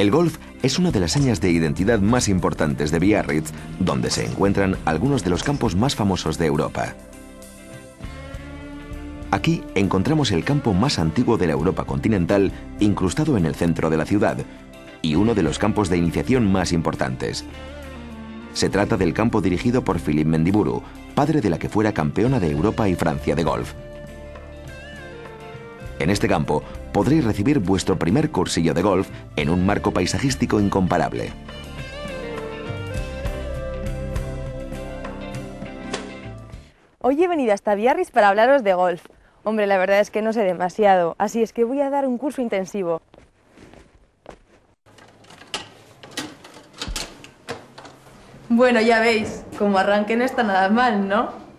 El golf es una de las señas de identidad más importantes de Biarritz, donde se encuentran algunos de los campos más famosos de Europa. Aquí encontramos el campo más antiguo de la Europa continental, incrustado en el centro de la ciudad, y uno de los campos de iniciación más importantes. Se trata del campo dirigido por Philippe Mendiburu, padre de la que fuera campeona de Europa y Francia de golf. En este campo podréis recibir vuestro primer cursillo de golf en un marco paisajístico incomparable. Hoy he venido hasta Biarritz para hablaros de golf. Hombre, la verdad es que no sé demasiado, así es que voy a dar un curso intensivo. Bueno, ya veis, como arranque no está nada mal, ¿no?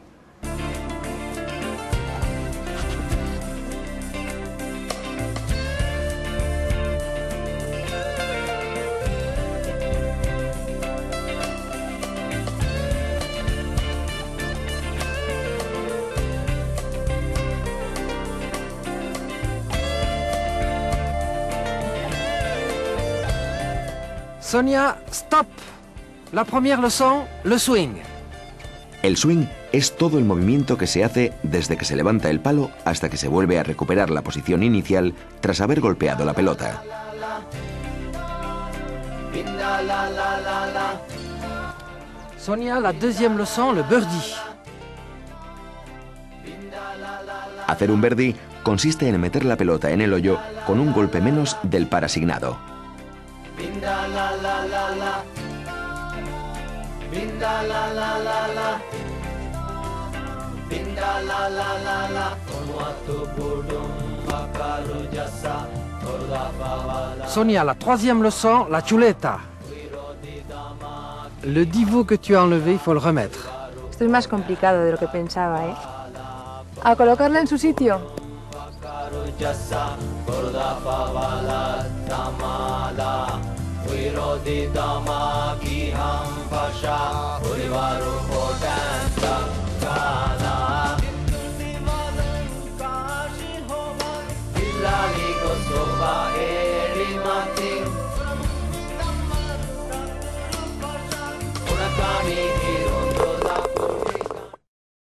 Sonia, stop La première leçon, le swing. El swing es todo el movimiento que se hace desde que se levanta el palo hasta que se vuelve a recuperar la posición inicial tras haber golpeado la pelota. Sonia, la deuxième leçon, le birdie. Hacer un birdie consiste en meter la pelota en el hoyo con un golpe menos del par asignado. Sonia, la troisième leçon, la chuleta. Le divot que tu as enlevé, il faut le remettre. Esto es más complicado de lo que pensaba, ¿eh? A colocarla en su sitio. रोदी दमा की हम भाषा परिवारों को डांस